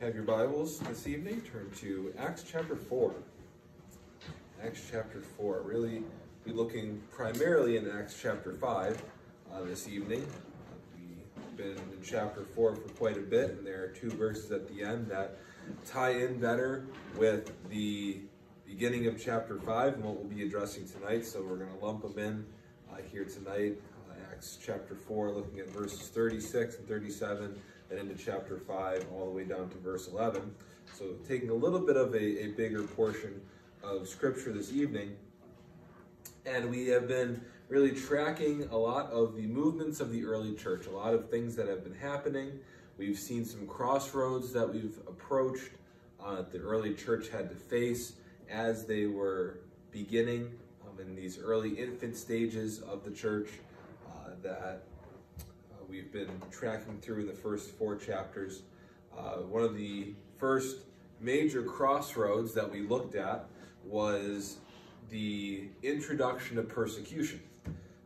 have your Bibles this evening, turn to Acts chapter 4. Acts chapter 4. Really be looking primarily in Acts chapter 5 uh, this evening. We've been in chapter 4 for quite a bit, and there are two verses at the end that tie in better with the beginning of chapter 5 and what we'll be addressing tonight. So we're going to lump them in uh, here tonight. Uh, Acts chapter 4, looking at verses 36 and 37 and into chapter 5 all the way down to verse 11. So taking a little bit of a, a bigger portion of scripture this evening. And we have been really tracking a lot of the movements of the early church, a lot of things that have been happening. We've seen some crossroads that we've approached uh, the early church had to face as they were beginning um, in these early infant stages of the church uh, that we've been tracking through the first four chapters. Uh, one of the first major crossroads that we looked at was the introduction of persecution.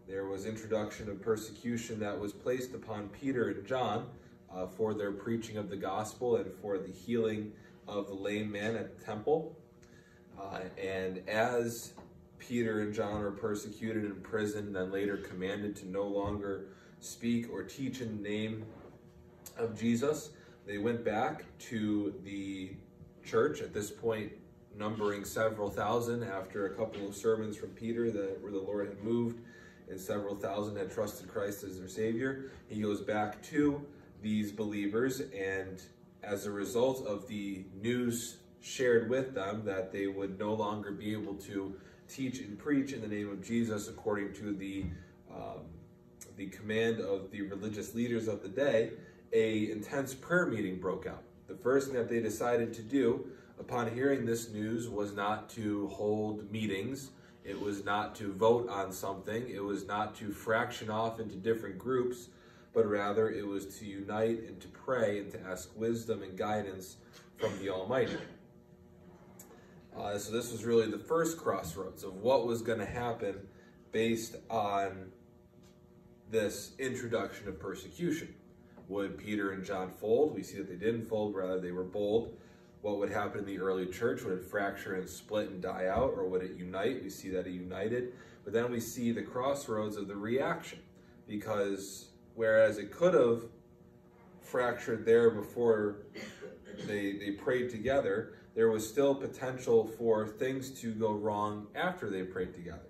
There was introduction of persecution that was placed upon Peter and John uh, for their preaching of the gospel and for the healing of the lame man at the temple. Uh, and as Peter and John are persecuted in prison, then later commanded to no longer speak or teach in the name of Jesus. They went back to the church at this point, numbering several thousand after a couple of sermons from Peter that where the Lord had moved and several thousand had trusted Christ as their Savior. He goes back to these believers, and as a result of the news shared with them that they would no longer be able to teach and preach in the name of Jesus according to the um, the command of the religious leaders of the day, a intense prayer meeting broke out. The first thing that they decided to do upon hearing this news was not to hold meetings. It was not to vote on something. It was not to fraction off into different groups, but rather it was to unite and to pray and to ask wisdom and guidance from the Almighty. Uh, so this was really the first crossroads of what was going to happen based on this introduction of persecution. Would Peter and John fold? We see that they didn't fold, rather they were bold. What would happen in the early church? Would it fracture and split and die out, or would it unite? We see that it united. But then we see the crossroads of the reaction, because whereas it could have fractured there before they, they prayed together, there was still potential for things to go wrong after they prayed together.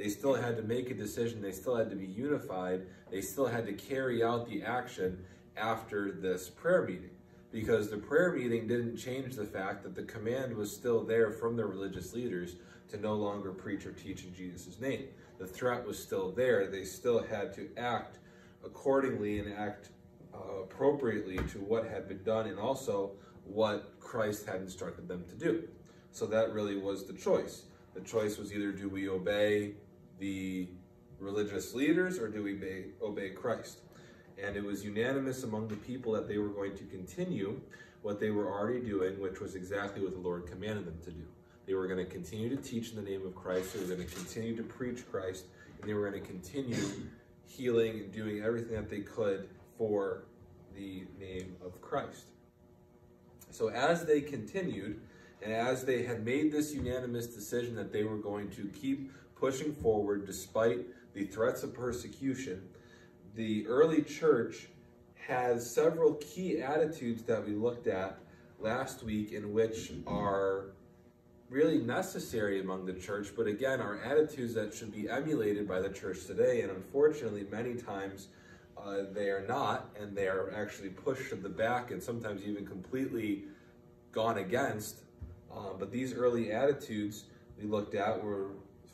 They still had to make a decision. They still had to be unified. They still had to carry out the action after this prayer meeting because the prayer meeting didn't change the fact that the command was still there from the religious leaders to no longer preach or teach in Jesus' name. The threat was still there. They still had to act accordingly and act uh, appropriately to what had been done and also what Christ had instructed them to do. So that really was the choice. The choice was either do we obey the religious leaders or do we obey, obey Christ? And it was unanimous among the people that they were going to continue what they were already doing, which was exactly what the Lord commanded them to do. They were going to continue to teach in the name of Christ. They were going to continue to preach Christ. And they were going to continue healing and doing everything that they could for the name of Christ. So as they continued, and as they had made this unanimous decision that they were going to keep pushing forward despite the threats of persecution, the early church has several key attitudes that we looked at last week in which are really necessary among the church, but again, are attitudes that should be emulated by the church today. And unfortunately, many times uh, they are not, and they are actually pushed to the back and sometimes even completely gone against uh, but these early attitudes we looked at were,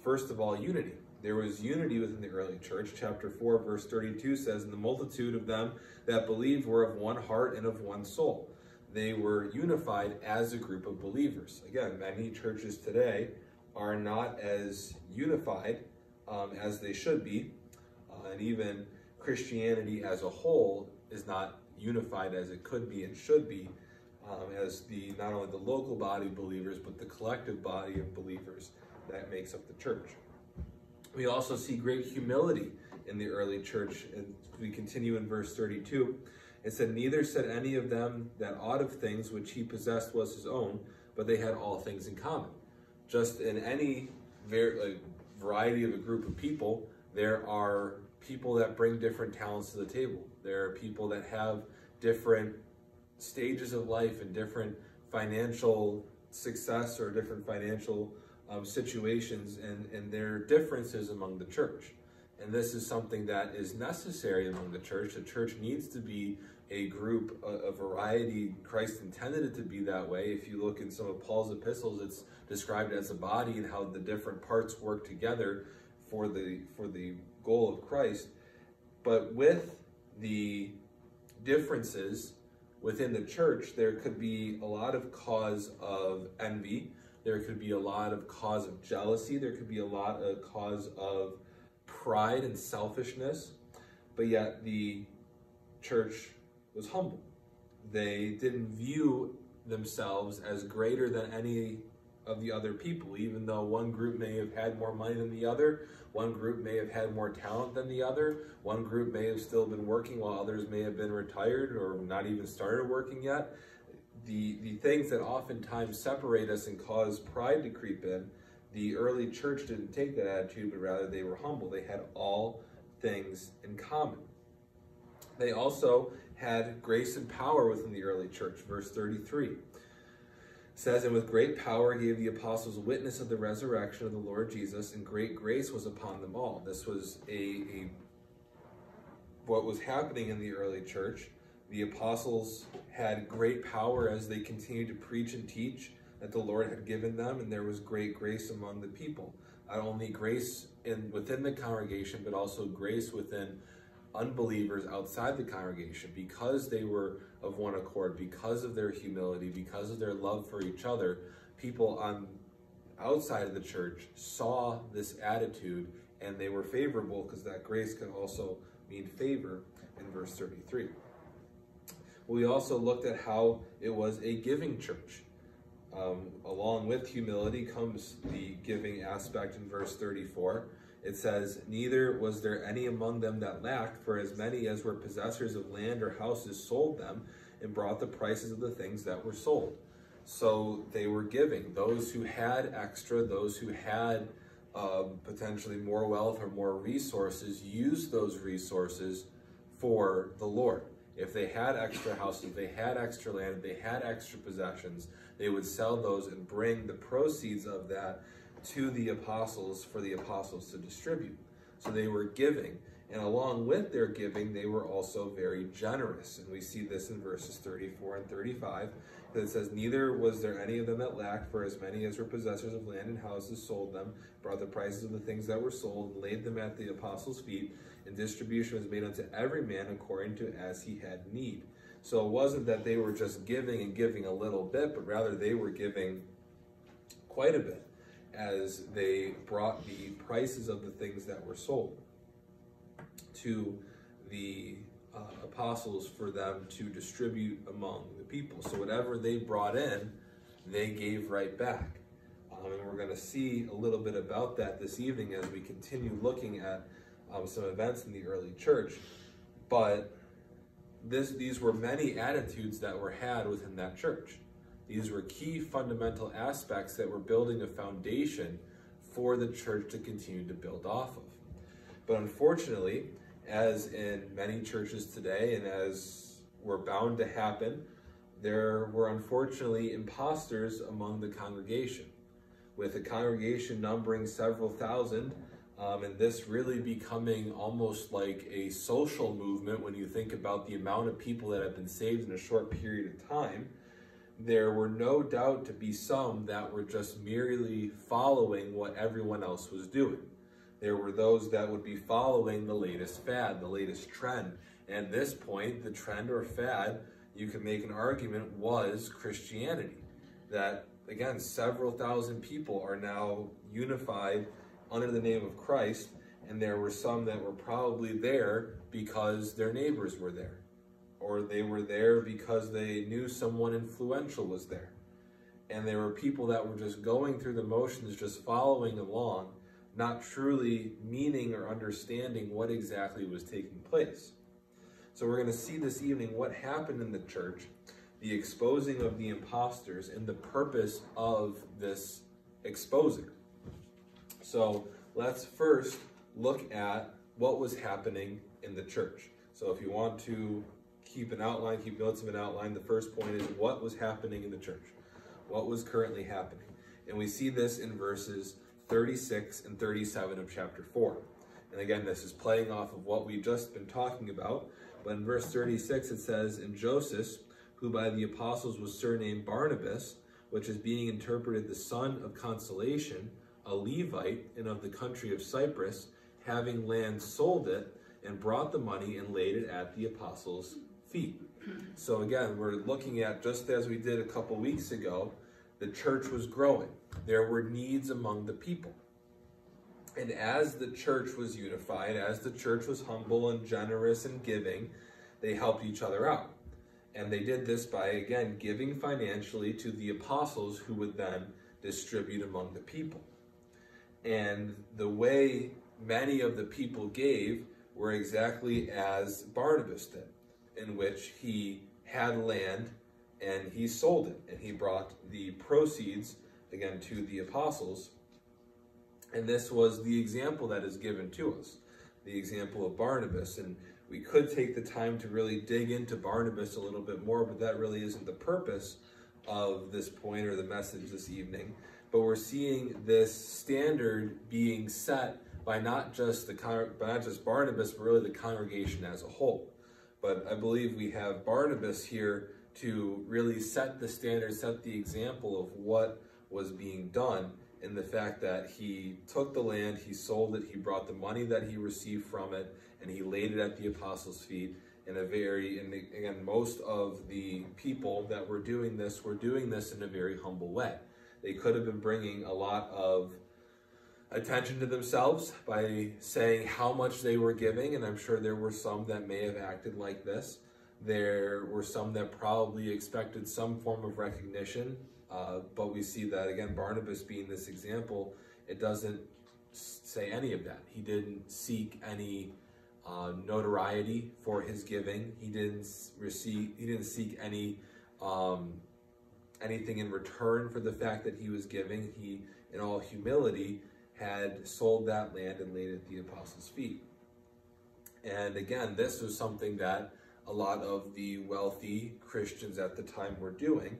first of all, unity. There was unity within the early church. Chapter 4, verse 32 says, And the multitude of them that believed were of one heart and of one soul. They were unified as a group of believers. Again, many churches today are not as unified um, as they should be. Uh, and even Christianity as a whole is not unified as it could be and should be um, as the not only the local body of believers, but the collective body of believers that makes up the church. We also see great humility in the early church, and we continue in verse 32. It said, Neither said any of them that aught of things which he possessed was his own, but they had all things in common. Just in any variety of a group of people, there are people that bring different talents to the table. There are people that have different stages of life and different financial success or different financial um, situations and, and their differences among the church. And this is something that is necessary among the church. The church needs to be a group, a, a, variety. Christ intended it to be that way. If you look in some of Paul's epistles, it's described as a body and how the different parts work together for the for the goal of Christ. But with the differences within the church, there could be a lot of cause of envy. There could be a lot of cause of jealousy. There could be a lot of cause of pride and selfishness. But yet the church was humble. They didn't view themselves as greater than any of the other people, even though one group may have had more money than the other, one group may have had more talent than the other, one group may have still been working while others may have been retired or not even started working yet. The, the things that oftentimes separate us and cause pride to creep in, the early church didn't take that attitude, but rather they were humble. They had all things in common. They also had grace and power within the early church. Verse 33 says, And with great power gave the apostles witness of the resurrection of the Lord Jesus, and great grace was upon them all. This was a, a what was happening in the early church. The apostles had great power as they continued to preach and teach that the Lord had given them, and there was great grace among the people. Not only grace in within the congregation, but also grace within unbelievers outside the congregation because they were of one accord, because of their humility, because of their love for each other. People on outside of the church saw this attitude and they were favorable because that grace can also mean favor in verse 33. We also looked at how it was a giving church. Um, along with humility comes the giving aspect in verse 34 it says, Neither was there any among them that lacked, for as many as were possessors of land or houses sold them and brought the prices of the things that were sold. So they were giving. Those who had extra, those who had um, potentially more wealth or more resources, used those resources for the Lord. If they had extra houses, they had extra land, they had extra possessions, they would sell those and bring the proceeds of that to the apostles for the apostles to distribute. So they were giving. And along with their giving, they were also very generous. And we see this in verses 34 and 35. It says, Neither was there any of them that lacked, for as many as were possessors of land and houses sold them, brought the prices of the things that were sold, and laid them at the apostles' feet, and distribution was made unto every man according to as he had need. So it wasn't that they were just giving and giving a little bit, but rather they were giving quite a bit as they brought the prices of the things that were sold to the uh, apostles for them to distribute among the people. So whatever they brought in, they gave right back. Um, and we're going to see a little bit about that this evening as we continue looking at um, some events in the early church. But this, these were many attitudes that were had within that church. These were key fundamental aspects that were building a foundation for the church to continue to build off of. But unfortunately, as in many churches today, and as were bound to happen, there were unfortunately imposters among the congregation. With the congregation numbering several thousand, um, and this really becoming almost like a social movement when you think about the amount of people that have been saved in a short period of time, there were no doubt to be some that were just merely following what everyone else was doing. There were those that would be following the latest fad, the latest trend. And at this point, the trend or fad, you could make an argument, was Christianity. That, again, several thousand people are now unified under the name of Christ, and there were some that were probably there because their neighbors were there or they were there because they knew someone influential was there. And there were people that were just going through the motions, just following along, not truly meaning or understanding what exactly was taking place. So we're going to see this evening what happened in the church, the exposing of the imposters, and the purpose of this exposing. So let's first look at what was happening in the church. So if you want to keep an outline, keep notes of an outline, the first point is what was happening in the church. What was currently happening. And we see this in verses 36 and 37 of chapter 4. And again, this is playing off of what we've just been talking about. But in verse 36, it says, And Joseph, who by the apostles was surnamed Barnabas, which is being interpreted the son of consolation, a Levite, and of the country of Cyprus, having land, sold it, and brought the money and laid it at the apostles' feet. So again, we're looking at, just as we did a couple weeks ago, the church was growing. There were needs among the people. And as the church was unified, as the church was humble and generous and giving, they helped each other out. And they did this by, again, giving financially to the apostles who would then distribute among the people. And the way many of the people gave were exactly as Barnabas did, in which he had land and he sold it and he brought the proceeds again to the apostles. And this was the example that is given to us, the example of Barnabas. And we could take the time to really dig into Barnabas a little bit more, but that really isn't the purpose of this point or the message this evening. But we're seeing this standard being set by not just the by not just Barnabas, but really the congregation as a whole. But I believe we have Barnabas here to really set the standard, set the example of what was being done in the fact that he took the land, he sold it, he brought the money that he received from it, and he laid it at the apostles' feet in a very, and again, most of the people that were doing this were doing this in a very humble way. They could have been bringing a lot of attention to themselves by saying how much they were giving, and I'm sure there were some that may have acted like this. There were some that probably expected some form of recognition, uh, but we see that again, Barnabas being this example, it doesn't say any of that. He didn't seek any uh, notoriety for his giving. He didn't receive. He didn't seek any um, anything in return for the fact that he was giving. He, in all humility, had sold that land and laid it at the apostles' feet. And again, this was something that a lot of the wealthy Christians at the time were doing.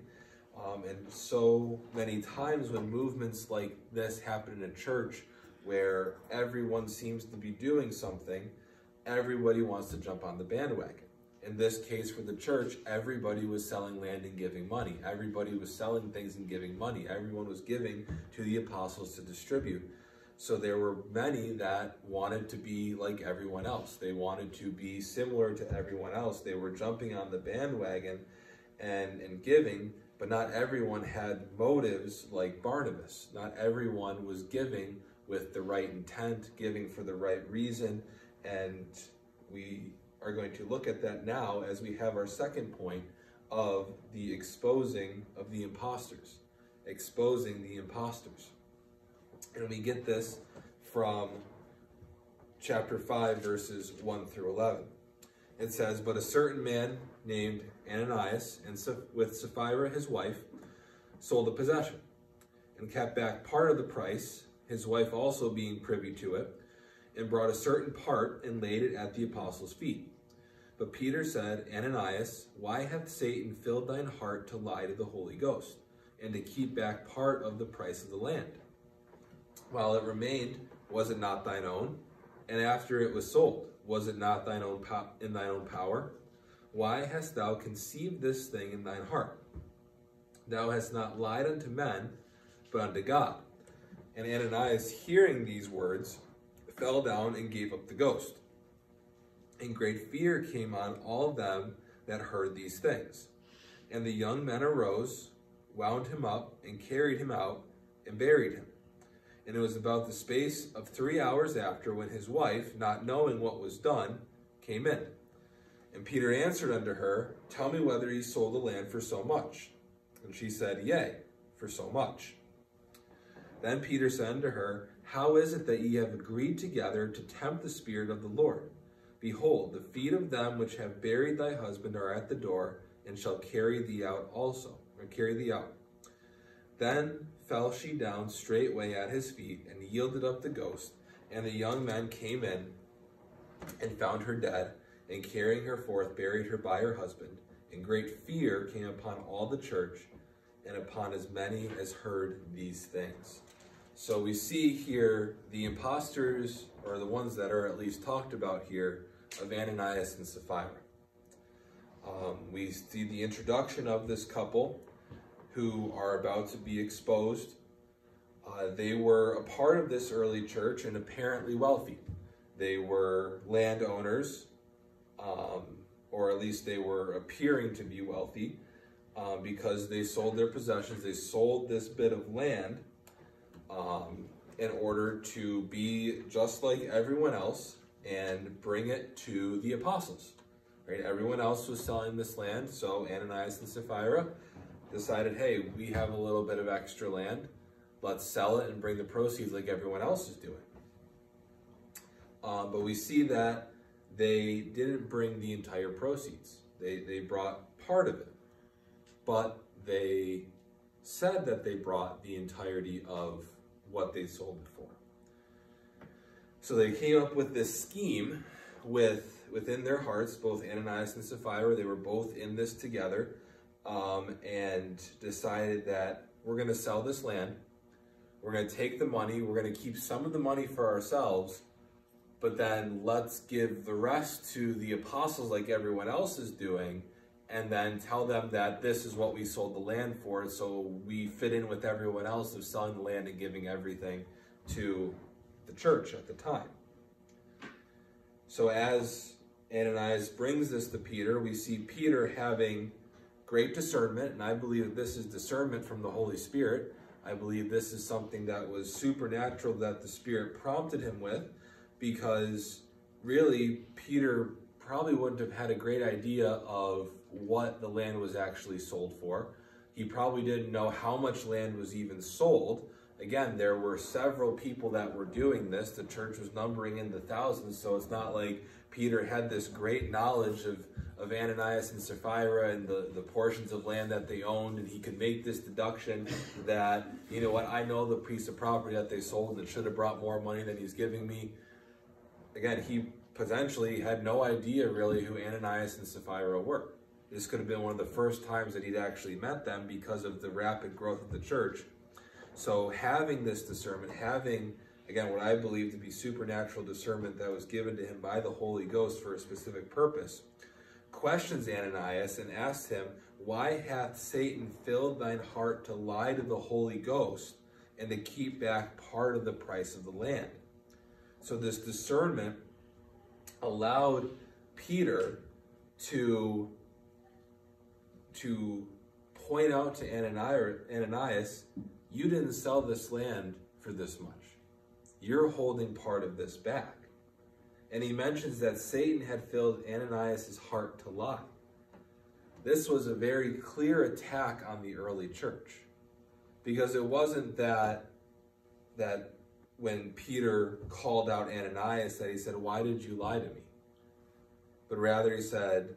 Um, and so many times when movements like this happen in a church where everyone seems to be doing something, everybody wants to jump on the bandwagon. In this case for the church, everybody was selling land and giving money. Everybody was selling things and giving money. Everyone was giving to the apostles to distribute. So there were many that wanted to be like everyone else. They wanted to be similar to everyone else. They were jumping on the bandwagon and, and giving, but not everyone had motives like Barnabas. Not everyone was giving with the right intent, giving for the right reason. And we are going to look at that now as we have our second point of the exposing of the imposters. Exposing the imposters. And we get this from chapter 5, verses 1 through 11. It says, But a certain man named Ananias, and with Sapphira his wife, sold a possession, and kept back part of the price, his wife also being privy to it, and brought a certain part and laid it at the apostles' feet. But Peter said, Ananias, why hath Satan filled thine heart to lie to the Holy Ghost, and to keep back part of the price of the land? While it remained, was it not thine own? And after it was sold, was it not thine own in thine own power? Why hast thou conceived this thing in thine heart? Thou hast not lied unto men, but unto God. And Ananias, hearing these words, fell down and gave up the ghost. And great fear came on all them that heard these things. And the young men arose, wound him up, and carried him out, and buried him. And it was about the space of three hours after when his wife, not knowing what was done, came in. And Peter answered unto her, Tell me whether ye sold the land for so much. And she said, Yea, for so much. Then Peter said unto her, How is it that ye have agreed together to tempt the Spirit of the Lord? Behold, the feet of them which have buried thy husband are at the door, and shall carry thee out also, or carry thee out. Then fell she down straightway at his feet, and yielded up the ghost. And the young men came in, and found her dead, and carrying her forth, buried her by her husband. And great fear came upon all the church, and upon as many as heard these things. So we see here the imposters, or the ones that are at least talked about here, of Ananias and Sapphira. Um, we see the introduction of this couple who are about to be exposed. Uh, they were a part of this early church and apparently wealthy. They were landowners, um, or at least they were appearing to be wealthy uh, because they sold their possessions. They sold this bit of land um, in order to be just like everyone else and bring it to the apostles. Right? Everyone else was selling this land, so Ananias and Sapphira decided, hey, we have a little bit of extra land. Let's sell it and bring the proceeds like everyone else is doing. Um, but we see that they didn't bring the entire proceeds. They, they brought part of it. But they said that they brought the entirety of what they sold it for. So they came up with this scheme with within their hearts, both Ananias and Sapphira, they were both in this together, um, and decided that we're going to sell this land. We're going to take the money. We're going to keep some of the money for ourselves, but then let's give the rest to the apostles like everyone else is doing, and then tell them that this is what we sold the land for, so we fit in with everyone else of selling the land and giving everything to the church at the time. So as Ananias brings this to Peter, we see Peter having great discernment, and I believe that this is discernment from the Holy Spirit. I believe this is something that was supernatural that the Spirit prompted him with, because really, Peter probably wouldn't have had a great idea of what the land was actually sold for. He probably didn't know how much land was even sold. Again, there were several people that were doing this. The church was numbering in the thousands, so it's not like Peter had this great knowledge of, of Ananias and Sapphira and the, the portions of land that they owned, and he could make this deduction that, you know what, I know the piece of property that they sold and it should have brought more money than he's giving me. Again, he potentially had no idea really who Ananias and Sapphira were. This could have been one of the first times that he'd actually met them because of the rapid growth of the church. So having this discernment, having, again, what I believe to be supernatural discernment that was given to him by the Holy Ghost for a specific purpose, questions Ananias and asks him, Why hath Satan filled thine heart to lie to the Holy Ghost and to keep back part of the price of the land? So this discernment allowed Peter to to point out to Ananias, you didn't sell this land for this much. You're holding part of this back. And he mentions that Satan had filled Ananias' heart to lie. This was a very clear attack on the early church. Because it wasn't that, that when Peter called out Ananias that he said, why did you lie to me? But rather he said,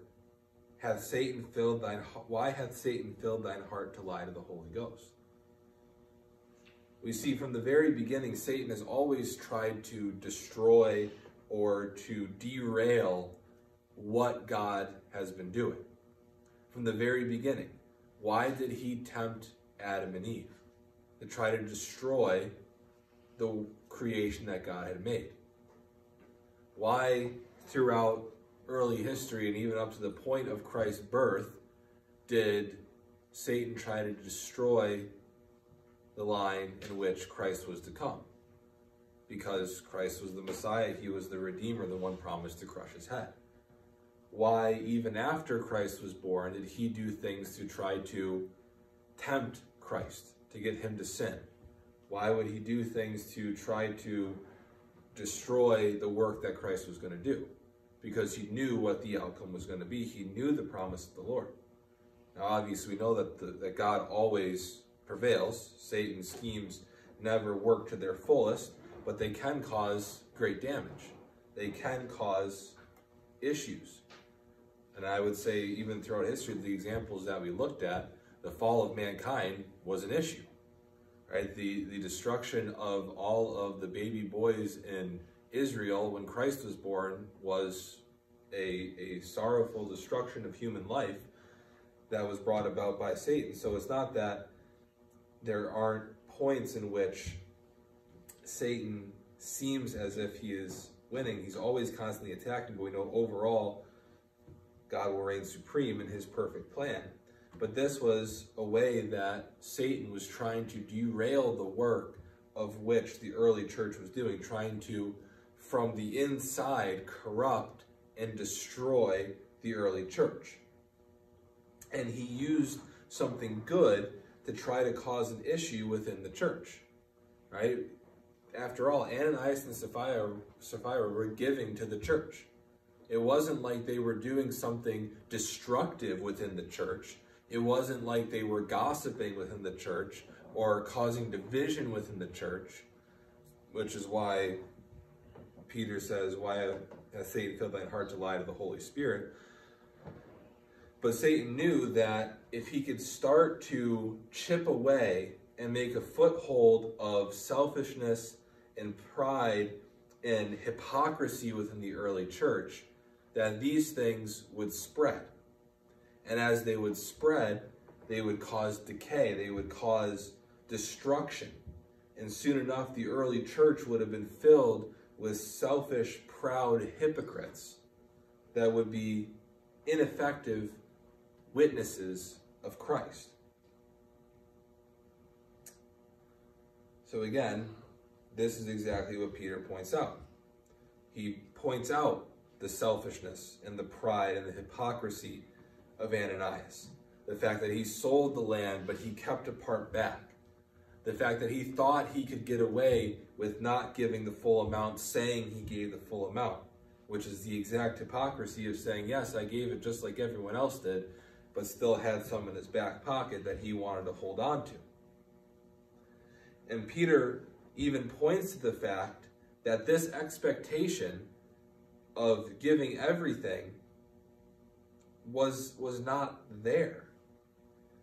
hath Satan filled thine why hath Satan filled thine heart to lie to the Holy Ghost? We see from the very beginning, Satan has always tried to destroy or to derail what God has been doing. From the very beginning, why did he tempt Adam and Eve? To try to destroy the creation that God had made. Why, throughout early history and even up to the point of Christ's birth, did Satan try to destroy the line in which Christ was to come? Because Christ was the Messiah, he was the Redeemer, the one promised to crush his head. Why, even after Christ was born, did he do things to try to tempt Christ, to get him to sin? Why would he do things to try to destroy the work that Christ was going to do? because he knew what the outcome was going to be. He knew the promise of the Lord. Now, obviously, we know that, the, that God always prevails. Satan's schemes never work to their fullest, but they can cause great damage. They can cause issues. And I would say, even throughout history, the examples that we looked at, the fall of mankind was an issue. Right? The, the destruction of all of the baby boys in Israel when Christ was born was a, a sorrowful destruction of human life that was brought about by Satan. So it's not that there aren't points in which Satan seems as if he is winning. He's always constantly attacking, but we know overall God will reign supreme in his perfect plan. But this was a way that Satan was trying to derail the work of which the early church was doing, trying to, from the inside, corrupt and destroy the early church. And he used something good to try to cause an issue within the church, right? After all, Ananias and Sapphira, Sapphira were giving to the church. It wasn't like they were doing something destructive within the church. It wasn't like they were gossiping within the church or causing division within the church, which is why Peter says, Why has Satan filled thine heart to lie to the Holy Spirit? But Satan knew that if he could start to chip away and make a foothold of selfishness and pride and hypocrisy within the early church, that these things would spread. And as they would spread, they would cause decay, they would cause destruction. And soon enough, the early church would have been filled with selfish, proud hypocrites that would be ineffective witnesses of Christ. So again, this is exactly what Peter points out. He points out the selfishness and the pride and the hypocrisy of Ananias. The fact that he sold the land, but he kept a part back. The fact that he thought he could get away with not giving the full amount, saying he gave the full amount, which is the exact hypocrisy of saying, yes, I gave it just like everyone else did, but still had some in his back pocket that he wanted to hold on to. And Peter even points to the fact that this expectation of giving everything was was not there.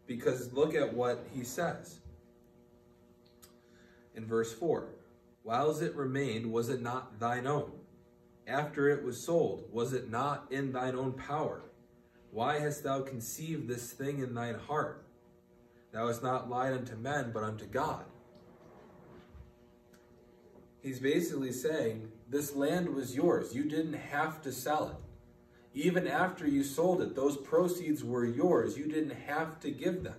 Because look at what he says in verse 4. Whiles it remained, was it not thine own? After it was sold, was it not in thine own power? Why hast thou conceived this thing in thine heart? Thou hast not lied unto men, but unto God. He's basically saying, this land was yours. You didn't have to sell it. Even after you sold it, those proceeds were yours. You didn't have to give them.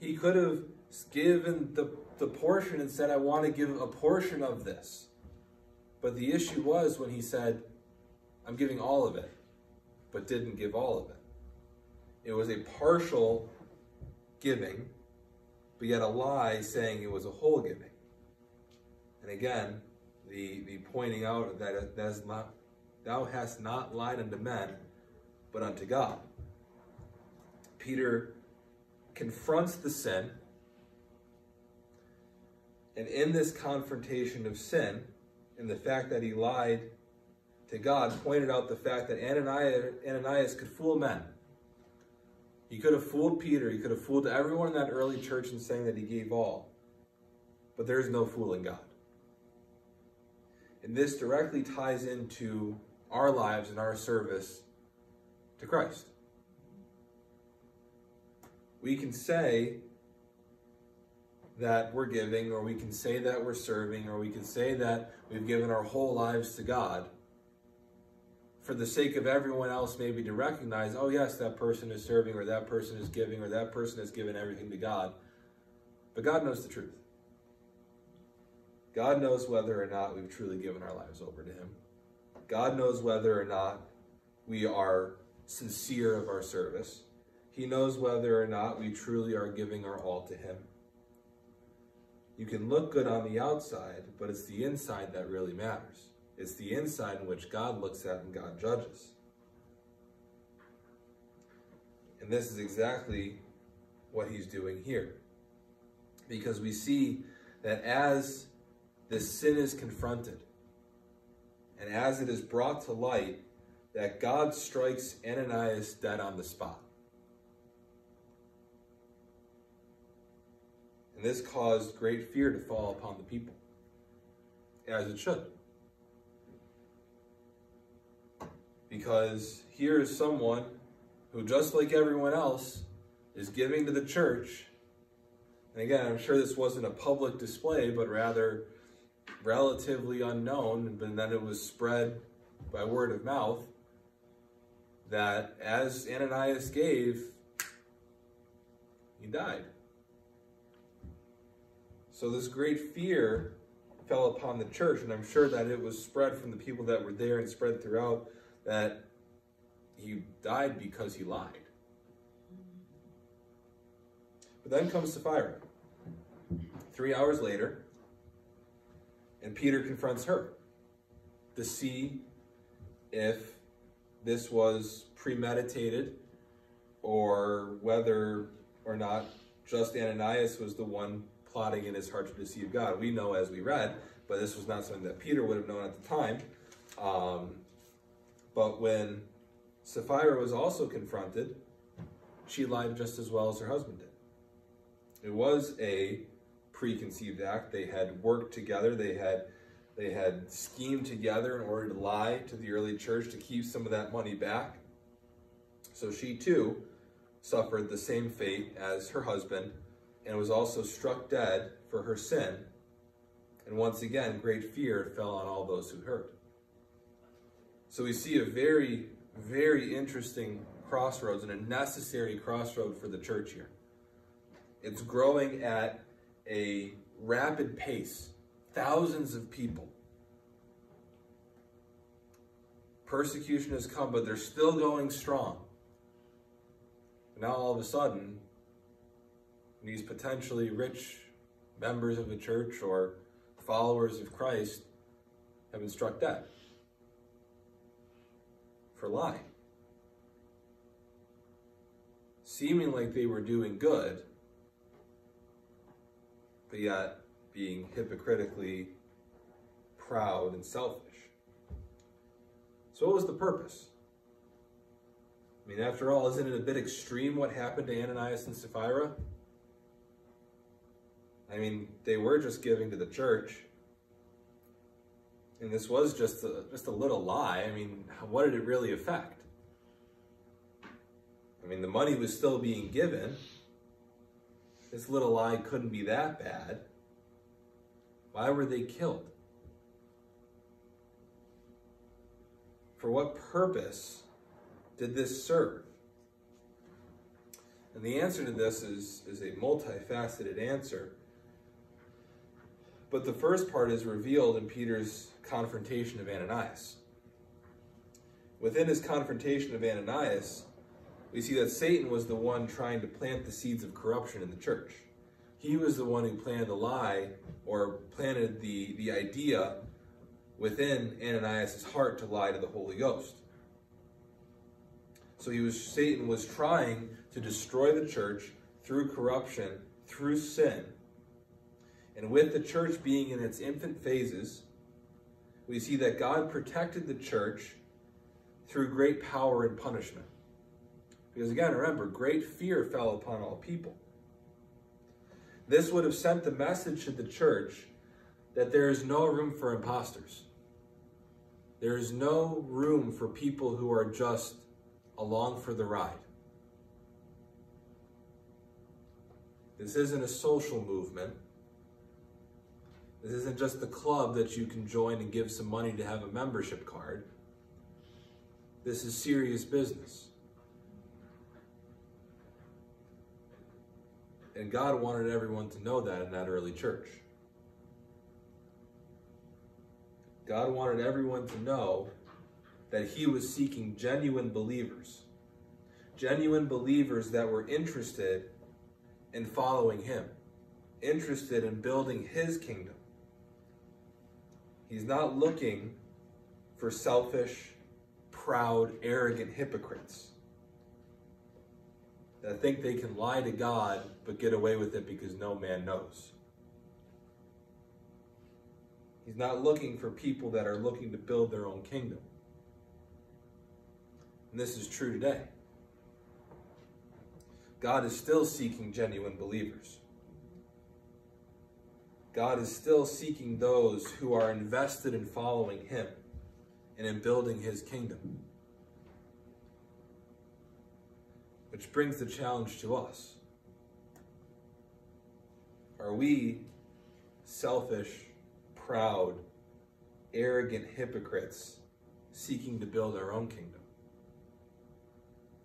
He could have given the, the portion and said, I want to give a portion of this. But the issue was when he said, I'm giving all of it, but didn't give all of it. It was a partial giving, but yet a lie saying it was a whole giving. And again, the, the pointing out that that is not Thou hast not lied unto men, but unto God. Peter confronts the sin, and in this confrontation of sin, and the fact that he lied to God, pointed out the fact that Ananias, Ananias could fool men. He could have fooled Peter. He could have fooled everyone in that early church in saying that he gave all. But there is no fooling God. And this directly ties into our lives and our service to Christ. We can say that we're giving, or we can say that we're serving, or we can say that we've given our whole lives to God for the sake of everyone else maybe to recognize, oh yes, that person is serving, or that person is giving, or that person has given everything to God. But God knows the truth. God knows whether or not we've truly given our lives over to Him. God knows whether or not we are sincere of our service. He knows whether or not we truly are giving our all to Him. You can look good on the outside, but it's the inside that really matters. It's the inside in which God looks at and God judges. And this is exactly what he's doing here. Because we see that as this sin is confronted, and as it is brought to light, that God strikes Ananias dead on the spot. And this caused great fear to fall upon the people, as it should. Because here is someone who, just like everyone else, is giving to the church. And again, I'm sure this wasn't a public display, but rather relatively unknown, and then it was spread by word of mouth that as Ananias gave, he died. So this great fear fell upon the church, and I'm sure that it was spread from the people that were there and spread throughout that he died because he lied. But then comes Sapphira. Three hours later, and Peter confronts her to see if this was premeditated or whether or not just Ananias was the one plotting in his heart to deceive God. We know as we read, but this was not something that Peter would have known at the time. Um, but when Sapphira was also confronted, she lied just as well as her husband did. It was a preconceived act. They had worked together. They had they had schemed together in order to lie to the early church to keep some of that money back. So she too suffered the same fate as her husband and was also struck dead for her sin. And once again, great fear fell on all those who heard. So we see a very, very interesting crossroads and a necessary crossroad for the church here. It's growing at a rapid pace thousands of people. Persecution has come, but they're still going strong. Now, all of a sudden, these potentially rich members of the church or followers of Christ have been struck dead for lying. Seeming like they were doing good, yet being hypocritically proud and selfish. So, what was the purpose? I mean, after all, isn't it a bit extreme what happened to Ananias and Sapphira? I mean, they were just giving to the church. And this was just a, just a little lie. I mean, what did it really affect? I mean, the money was still being given. This little lie couldn't be that bad. Why were they killed? For what purpose did this serve? And the answer to this is, is a multifaceted answer. But the first part is revealed in Peter's confrontation of Ananias. Within his confrontation of Ananias, we see that Satan was the one trying to plant the seeds of corruption in the church. He was the one who planted the lie or planted the, the idea within Ananias' heart to lie to the Holy Ghost. So he was Satan was trying to destroy the church through corruption, through sin. And with the church being in its infant phases, we see that God protected the church through great power and punishment. Because again, remember, great fear fell upon all people. This would have sent the message to the church that there is no room for imposters. There is no room for people who are just along for the ride. This isn't a social movement. This isn't just the club that you can join and give some money to have a membership card. This is serious business. And God wanted everyone to know that in that early church. God wanted everyone to know that He was seeking genuine believers, genuine believers that were interested in following Him, interested in building His kingdom. He's not looking for selfish, proud, arrogant hypocrites that think they can lie to God but get away with it because no man knows. He's not looking for people that are looking to build their own kingdom. And this is true today. God is still seeking genuine believers. God is still seeking those who are invested in following Him and in building His kingdom. Which brings the challenge to us. Are we selfish, proud, arrogant hypocrites seeking to build our own kingdom?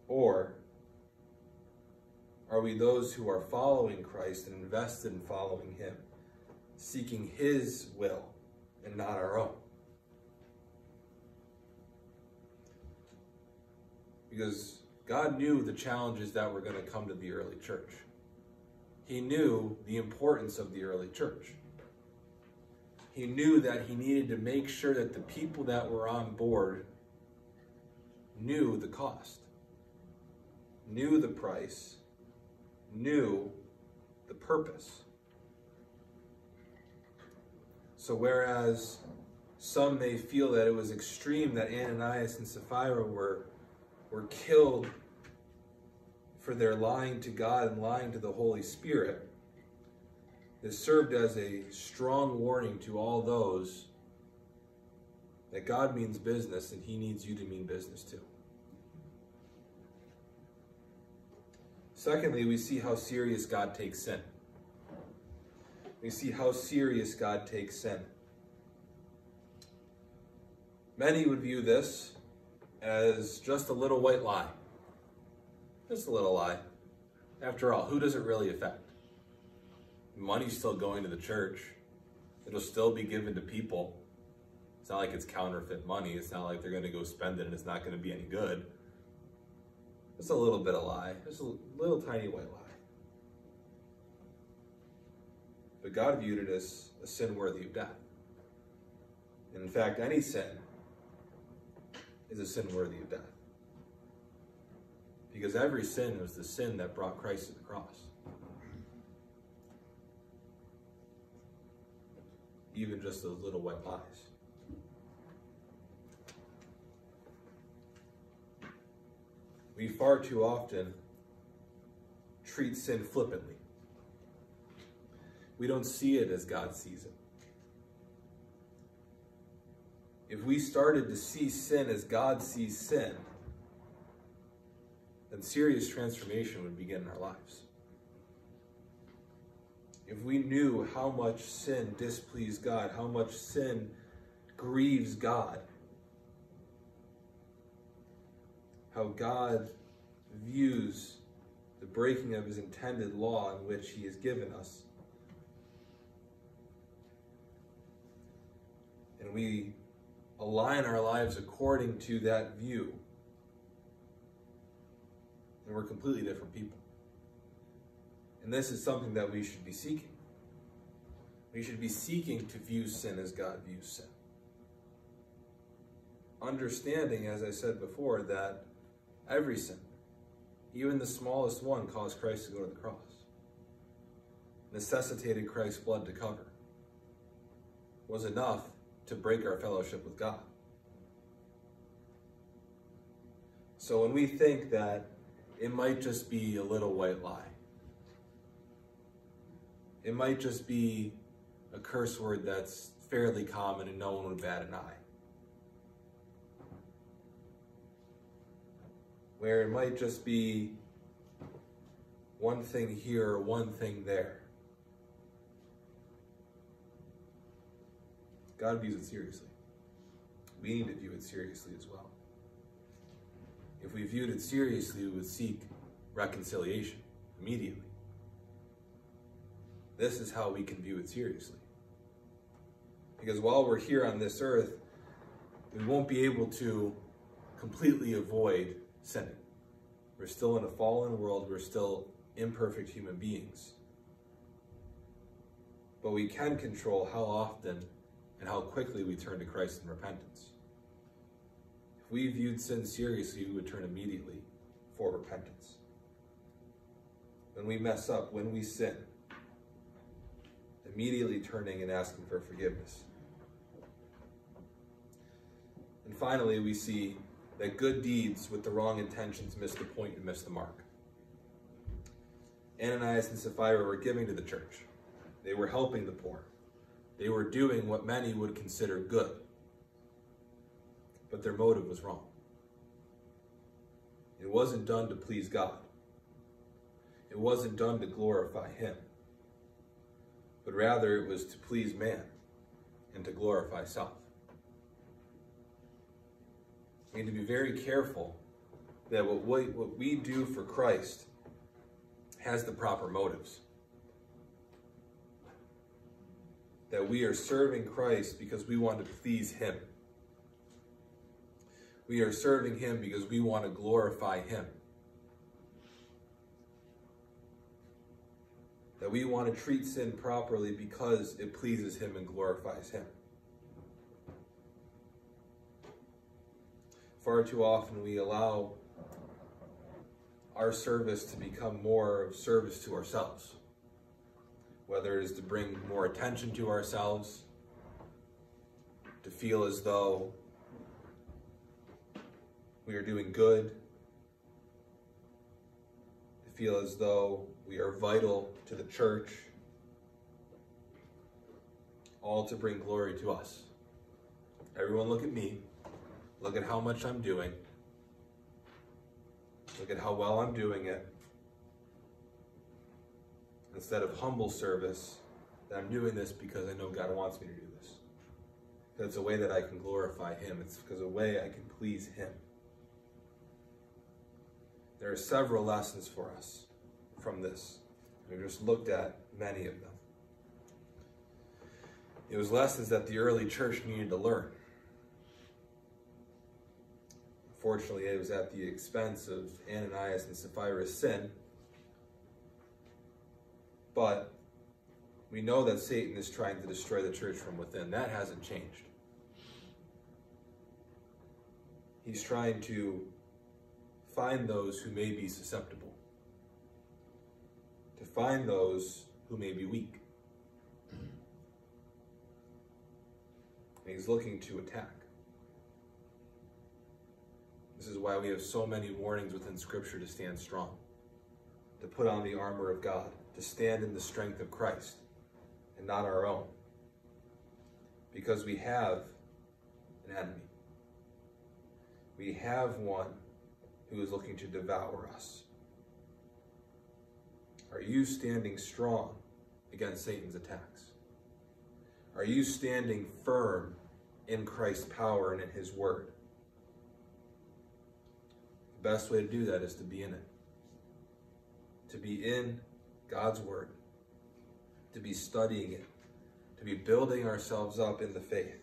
Or are we those who are following Christ and invested in following Him, seeking His will and not our own? Because God knew the challenges that were going to come to the early church. He knew the importance of the early church. He knew that he needed to make sure that the people that were on board knew the cost, knew the price, knew the purpose. So, whereas some may feel that it was extreme that Ananias and Sapphira were, were killed for their lying to God and lying to the Holy Spirit, this served as a strong warning to all those that God means business and He needs you to mean business too. Secondly, we see how serious God takes sin. We see how serious God takes sin. Many would view this as just a little white lie. Just a little lie. After all, who does it really affect? Money's still going to the church. It'll still be given to people. It's not like it's counterfeit money. It's not like they're going to go spend it and it's not going to be any good. It's a little bit of lie. Just a little tiny white lie. But God viewed it as a sin worthy of death. And in fact, any sin is a sin worthy of death. Because every sin was the sin that brought Christ to the cross. Even just those little white lies. We far too often treat sin flippantly. We don't see it as God sees it. If we started to see sin as God sees sin, then serious transformation would begin in our lives. If we knew how much sin displeased God, how much sin grieves God, how God views the breaking of his intended law in which he has given us. And we align our lives according to that view. And we're completely different people. And this is something that we should be seeking. We should be seeking to view sin as God views sin. Understanding, as I said before, that every sin, even the smallest one, caused Christ to go to the cross, necessitated Christ's blood to cover, was enough to break our fellowship with God. So when we think that it might just be a little white lie, it might just be a curse word that's fairly common and no one would bat an eye. Where it might just be one thing here or one thing there. God views it seriously. We need to view it seriously as well. If we viewed it seriously, we would seek reconciliation immediately. This is how we can view it seriously. Because while we're here on this earth, we won't be able to completely avoid sinning. We're still in a fallen world, we're still imperfect human beings. But we can control how often and how quickly we turn to Christ in repentance. If we viewed sin seriously, we would turn immediately for repentance. When we mess up, when we sin, immediately turning and asking for forgiveness. And finally, we see that good deeds with the wrong intentions miss the point and miss the mark. Ananias and Sapphira were giving to the church. They were helping the poor. They were doing what many would consider good. But their motive was wrong. It wasn't done to please God. It wasn't done to glorify Him. But rather, it was to please man and to glorify self. We need to be very careful that what we, what we do for Christ has the proper motives. That we are serving Christ because we want to please Him. We are serving Him because we want to glorify Him. That we want to treat sin properly because it pleases Him and glorifies Him. Far too often we allow our service to become more of service to ourselves. Whether it is to bring more attention to ourselves, to feel as though we are doing good, to feel as though we are vital to the church, all to bring glory to us. Everyone look at me. Look at how much I'm doing. Look at how well I'm doing it. Instead of humble service, that I'm doing this because I know God wants me to do this. That it's a way that I can glorify Him. It's because a way I can please Him. There are several lessons for us from this. We just looked at many of them. It was lessons that the early church needed to learn. Fortunately, it was at the expense of Ananias and Sapphira's sin. But we know that Satan is trying to destroy the church from within. That hasn't changed. He's trying to find those who may be susceptible, to find those who may be weak. And he's looking to attack. This is why we have so many warnings within Scripture to stand strong, to put on the armor of God, to stand in the strength of Christ and not our own. Because we have an enemy. We have one who is looking to devour us. Are you standing strong against Satan's attacks? Are you standing firm in Christ's power and in his word? The best way to do that is to be in it. To be in God's Word. To be studying it. To be building ourselves up in the faith.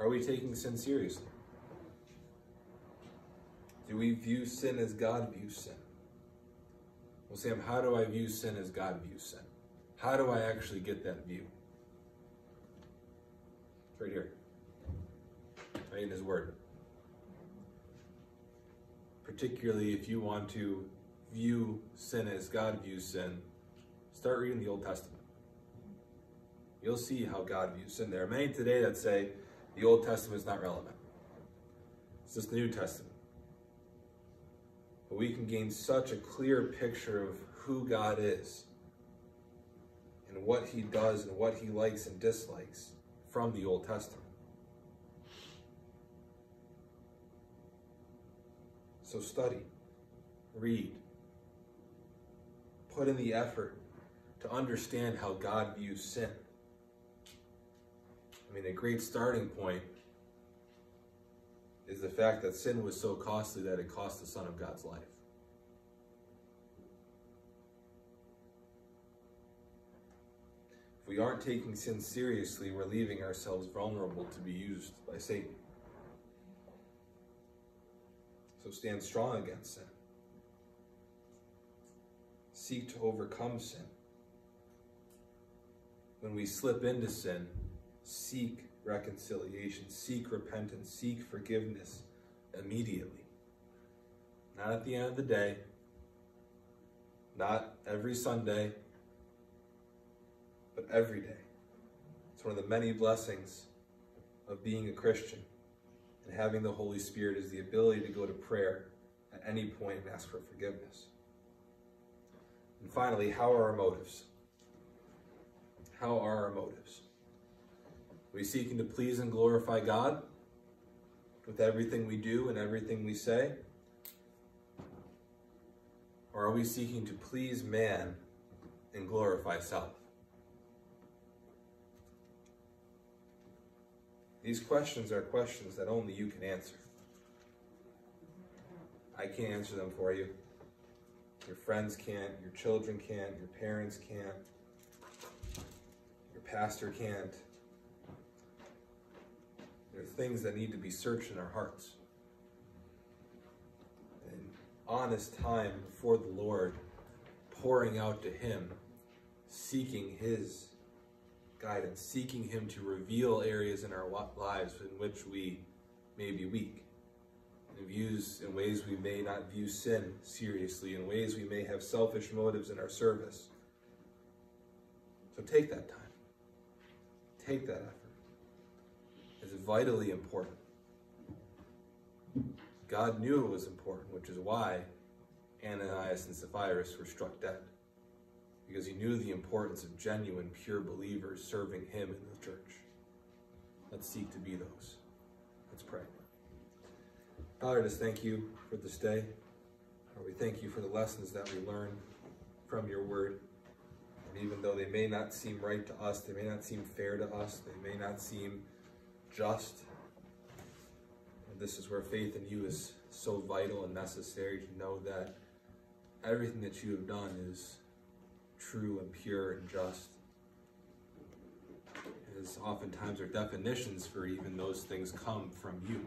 Are we taking sin seriously? Do we view sin as God views sin? Well, Sam, how do I view sin as God views sin? How do I actually get that view? It's right here right, in His Word. Particularly if you want to view sin as God views sin, start reading the Old Testament. You'll see how God views sin. There are many today that say the Old Testament is not relevant. It's just the New Testament. But we can gain such a clear picture of who God is and what he does and what he likes and dislikes from the Old Testament. So study, read, put in the effort to understand how God views sin. I mean, a great starting point is the fact that sin was so costly that it cost the Son of God's life. If we aren't taking sin seriously, we're leaving ourselves vulnerable to be used by Satan. So stand strong against sin. Seek to overcome sin. When we slip into sin, seek reconciliation, seek repentance, seek forgiveness immediately. Not at the end of the day, not every Sunday, but every day. It's one of the many blessings of being a Christian and having the Holy Spirit is the ability to go to prayer at any point and ask for forgiveness. And finally, how are our motives? How are our motives? Are we seeking to please and glorify God with everything we do and everything we say? Or are we seeking to please man and glorify self? These questions are questions that only you can answer. I can't answer them for you. Your friends can't, your children can't, your parents can't, your pastor can't. Things that need to be searched in our hearts. And honest time before the Lord, pouring out to Him, seeking His guidance, seeking Him to reveal areas in our lives in which we may be weak in views in ways we may not view sin seriously, in ways we may have selfish motives in our service. So take that time. Take that effort. It's vitally important. God knew it was important, which is why Ananias and Sapphira were struck dead. Because he knew the importance of genuine, pure believers serving him in the church. Let's seek to be those. Let's pray. Father, just thank you for this day. Lord, we thank you for the lessons that we learn from your word. And even though they may not seem right to us, they may not seem fair to us, they may not seem just. And this is where faith in you is so vital and necessary to know that everything that you have done is true and pure and just. As oftentimes our definitions for even those things come from you.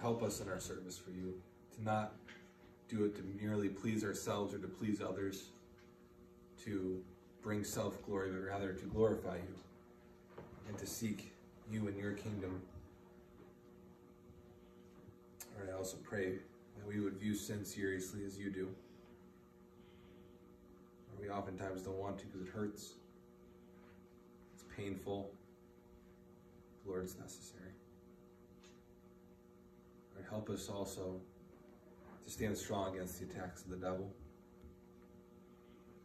help us in our service for you, to not do it to merely please ourselves or to please others, to bring self glory, but rather to glorify you and to seek you and your kingdom. Lord, I also pray that we would view sin seriously as you do. we oftentimes don't want to because it hurts, it's painful. Lord, it's necessary. Lord, help us also to stand strong against the attacks of the devil.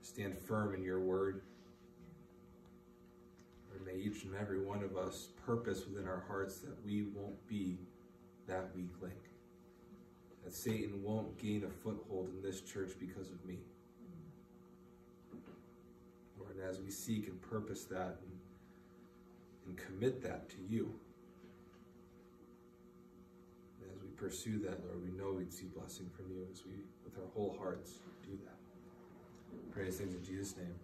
Stand firm in your word. May each and every one of us purpose within our hearts that we won't be that weak link. That Satan won't gain a foothold in this church because of me. Lord, as we seek and purpose that and, and commit that to you, as we pursue that, Lord, we know we'd see blessing from you as we, with our whole hearts, do that. Praise things in Jesus' name.